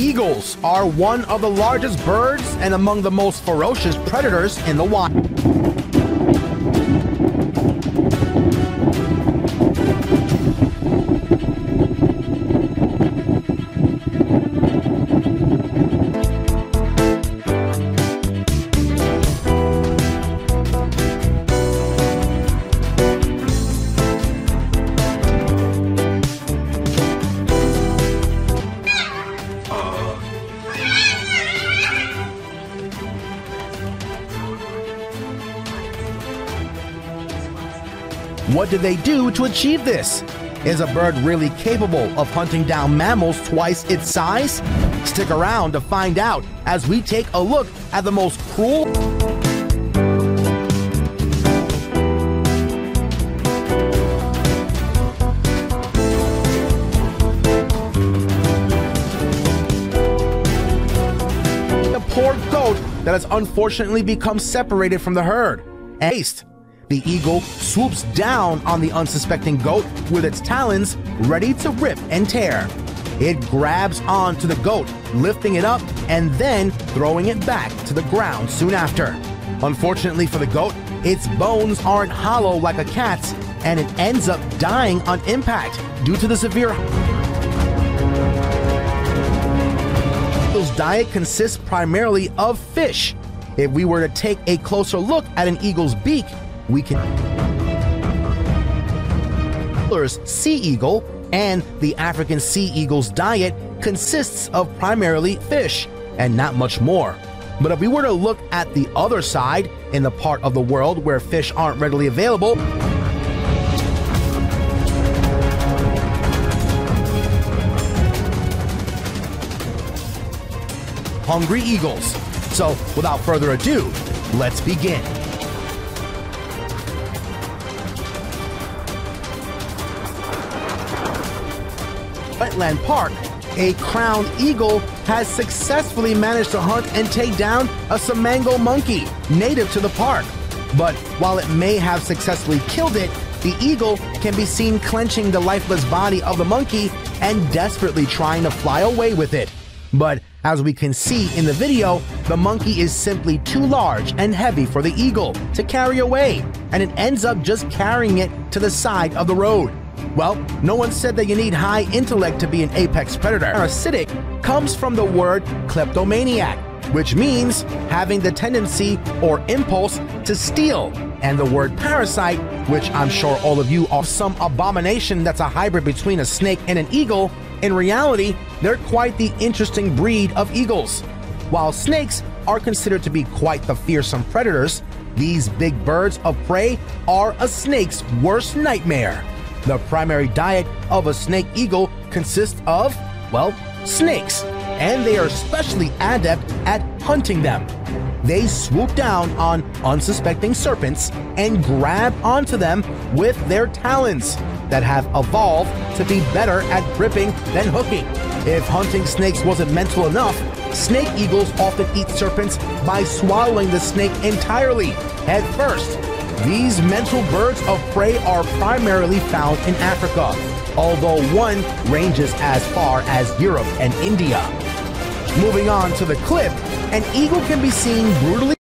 Eagles are one of the largest birds and among the most ferocious predators in the wild. What do they do to achieve this? Is a bird really capable of hunting down mammals twice its size? Stick around to find out as we take a look at the most cruel. The poor goat that has unfortunately become separated from the herd. Haste. The eagle swoops down on the unsuspecting goat with its talons ready to rip and tear. It grabs onto the goat, lifting it up and then throwing it back to the ground soon after. Unfortunately for the goat, its bones aren't hollow like a cat's, and it ends up dying on impact due to the severe. Eagle's diet consists primarily of fish. If we were to take a closer look at an eagle's beak, we can sea eagle and the African sea eagle's diet consists of primarily fish and not much more. But if we were to look at the other side, in the part of the world where fish aren't readily available, hungry eagles. So, without further ado, let's begin. Wetland Park, a crowned eagle has successfully managed to hunt and take down a Samango monkey native to the park. But while it may have successfully killed it, the eagle can be seen clenching the lifeless body of the monkey and desperately trying to fly away with it. But as we can see in the video, the monkey is simply too large and heavy for the eagle to carry away, and it ends up just carrying it to the side of the road. Well, no one said that you need high intellect to be an apex predator. Parasitic comes from the word kleptomaniac, which means having the tendency or impulse to steal. And the word parasite, which I'm sure all of you are some abomination that's a hybrid between a snake and an eagle, in reality, they're quite the interesting breed of eagles. While snakes are considered to be quite the fearsome predators, these big birds of prey are a snake's worst nightmare. The primary diet of a snake eagle consists of, well, snakes, and they are especially adept at hunting them. They swoop down on unsuspecting serpents and grab onto them with their talons that have evolved to be better at gripping than hooking. If hunting snakes wasn't mental enough, snake eagles often eat serpents by swallowing the snake entirely, head first, these mental birds of prey are primarily found in Africa, although one ranges as far as Europe and India. Moving on to the clip, an eagle can be seen brutally